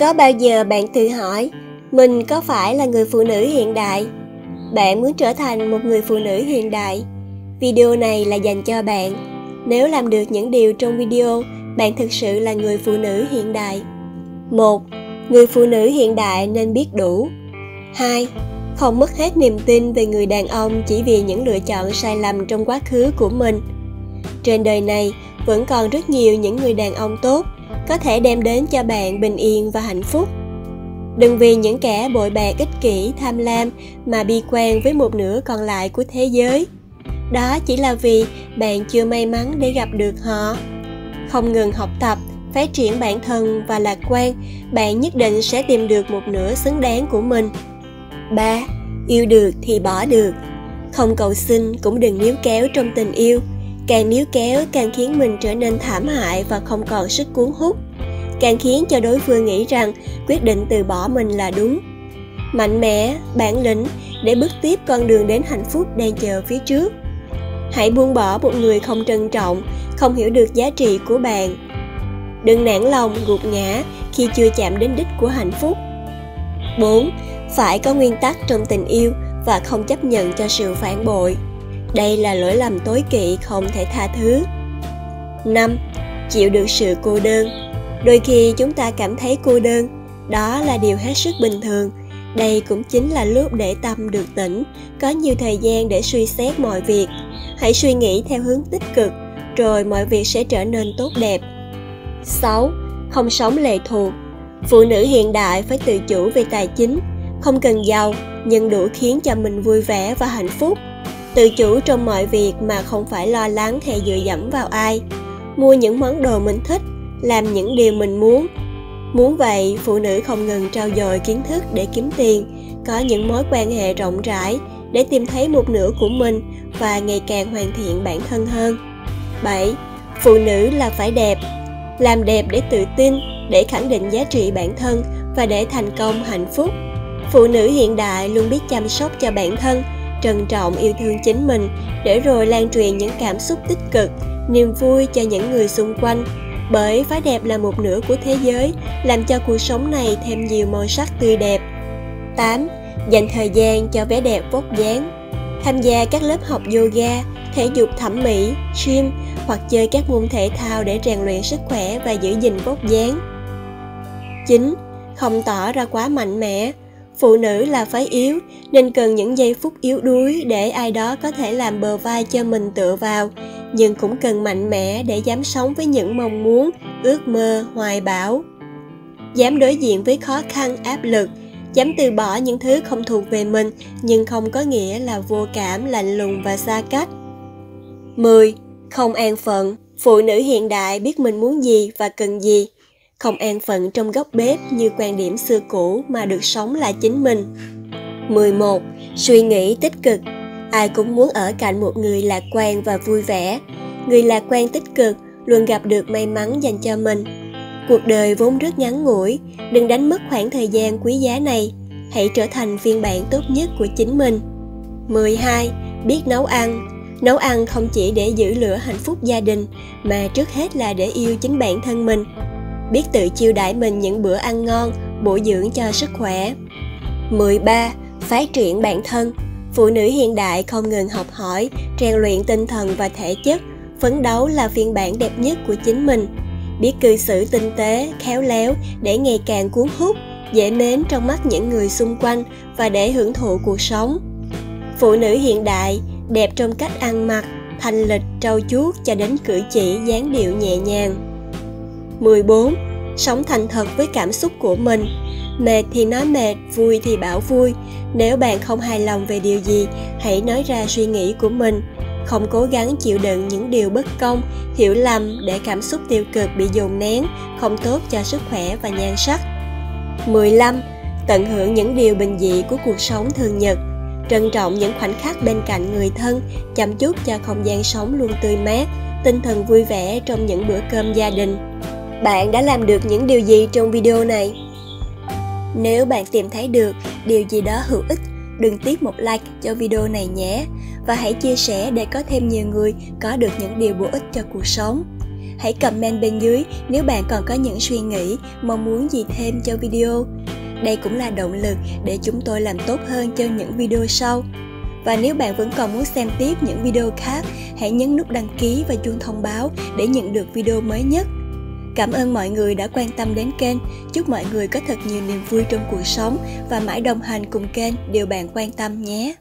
Có bao giờ bạn tự hỏi, mình có phải là người phụ nữ hiện đại? Bạn muốn trở thành một người phụ nữ hiện đại? Video này là dành cho bạn. Nếu làm được những điều trong video, bạn thực sự là người phụ nữ hiện đại. một, Người phụ nữ hiện đại nên biết đủ. hai, Không mất hết niềm tin về người đàn ông chỉ vì những lựa chọn sai lầm trong quá khứ của mình. Trên đời này vẫn còn rất nhiều những người đàn ông tốt có thể đem đến cho bạn bình yên và hạnh phúc. Đừng vì những kẻ bội bạc ích kỷ, tham lam mà bi quan với một nửa còn lại của thế giới. Đó chỉ là vì bạn chưa may mắn để gặp được họ. Không ngừng học tập, phát triển bản thân và lạc quan, bạn nhất định sẽ tìm được một nửa xứng đáng của mình. Ba, yêu được thì bỏ được. Không cầu xin cũng đừng níu kéo trong tình yêu càng níu kéo, càng khiến mình trở nên thảm hại và không còn sức cuốn hút, càng khiến cho đối phương nghĩ rằng quyết định từ bỏ mình là đúng mạnh mẽ, bản lĩnh để bước tiếp con đường đến hạnh phúc đang chờ phía trước hãy buông bỏ một người không trân trọng, không hiểu được giá trị của bạn đừng nản lòng, gục ngã khi chưa chạm đến đích của hạnh phúc 4. Phải có nguyên tắc trong tình yêu và không chấp nhận cho sự phản bội. Đây là lỗi lầm tối kỵ không thể tha thứ. 5. Chịu được sự cô đơn. Đôi khi chúng ta cảm thấy cô đơn, đó là điều hết sức bình thường. Đây cũng chính là lúc để tâm được tỉnh, có nhiều thời gian để suy xét mọi việc. Hãy suy nghĩ theo hướng tích cực, rồi mọi việc sẽ trở nên tốt đẹp. 6. Không sống lệ thuộc. Phụ nữ hiện đại phải tự chủ về tài chính, không cần giàu nhưng đủ khiến cho mình vui vẻ và hạnh phúc tự chủ trong mọi việc mà không phải lo lắng hay dựa dẫm vào ai mua những món đồ mình thích làm những điều mình muốn muốn vậy phụ nữ không ngừng trau dồi kiến thức để kiếm tiền có những mối quan hệ rộng rãi để tìm thấy một nửa của mình và ngày càng hoàn thiện bản thân hơn 7. Phụ nữ là phải đẹp Làm đẹp để tự tin, để khẳng định giá trị bản thân và để thành công hạnh phúc. Phụ nữ hiện đại luôn biết chăm sóc cho bản thân trân trọng yêu thương chính mình để rồi lan truyền những cảm xúc tích cực niềm vui cho những người xung quanh bởi phái đẹp là một nửa của thế giới làm cho cuộc sống này thêm nhiều màu sắc tươi đẹp 8. Dành thời gian cho vẻ đẹp vóc dáng Tham gia các lớp học yoga, thể dục thẩm mỹ, gym hoặc chơi các môn thể thao để rèn luyện sức khỏe và giữ gìn vóc dáng 9. Không tỏ ra quá mạnh mẽ phụ nữ là phái yếu, nên cần những giây phút yếu đuối để ai đó có thể làm bờ vai cho mình tựa vào, nhưng cũng cần mạnh mẽ để dám sống với những mong muốn, ước mơ, hoài bão. Dám đối diện với khó khăn, áp lực, dám từ bỏ những thứ không thuộc về mình, nhưng không có nghĩa là vô cảm, lạnh lùng và xa cách. 10. Không an phận. Phụ nữ hiện đại biết mình muốn gì và cần gì không an phận trong góc bếp như quan điểm xưa cũ mà được sống là chính mình. 11. Suy nghĩ tích cực Ai cũng muốn ở cạnh một người lạc quan và vui vẻ. Người lạc quan tích cực luôn gặp được may mắn dành cho mình. Cuộc đời vốn rất ngắn ngủi, đừng đánh mất khoảng thời gian quý giá này. Hãy trở thành phiên bản tốt nhất của chính mình. 12. Biết nấu ăn Nấu ăn không chỉ để giữ lửa hạnh phúc gia đình, mà trước hết là để yêu chính bản thân mình biết tự chiêu đãi mình những bữa ăn ngon, bổ dưỡng cho sức khỏe. 13. Phát triển bản thân Phụ nữ hiện đại không ngừng học hỏi, rèn luyện tinh thần và thể chất, phấn đấu là phiên bản đẹp nhất của chính mình. Biết cư xử tinh tế, khéo léo để ngày càng cuốn hút, dễ mến trong mắt những người xung quanh và để hưởng thụ cuộc sống. Phụ nữ hiện đại, đẹp trong cách ăn mặc, thanh lịch, trau chuốt cho đến cử chỉ dáng điệu nhẹ nhàng. 14. Sống thành thật với cảm xúc của mình Mệt thì nói mệt, vui thì bảo vui Nếu bạn không hài lòng về điều gì, hãy nói ra suy nghĩ của mình Không cố gắng chịu đựng những điều bất công, hiểu lầm để cảm xúc tiêu cực bị dồn nén Không tốt cho sức khỏe và nhan sắc 15. Tận hưởng những điều bình dị của cuộc sống thường nhật Trân trọng những khoảnh khắc bên cạnh người thân Chăm chút cho không gian sống luôn tươi mát Tinh thần vui vẻ trong những bữa cơm gia đình bạn đã làm được những điều gì trong video này nếu bạn tìm thấy được điều gì đó hữu ích đừng tiếc một like cho video này nhé và hãy chia sẻ để có thêm nhiều người có được những điều bổ ích cho cuộc sống Hãy comment bên dưới nếu bạn còn có những suy nghĩ, mong muốn gì thêm cho video. Đây cũng là động lực để chúng tôi làm tốt hơn cho những video sau. Và nếu bạn vẫn còn muốn xem tiếp những video khác, hãy nhấn nút đăng ký và chuông thông báo để nhận được video mới nhất. Cảm ơn mọi người đã quan tâm đến kênh. Chúc mọi người có thật nhiều niềm vui trong cuộc sống và mãi đồng hành cùng kênh điều bạn quan tâm nhé.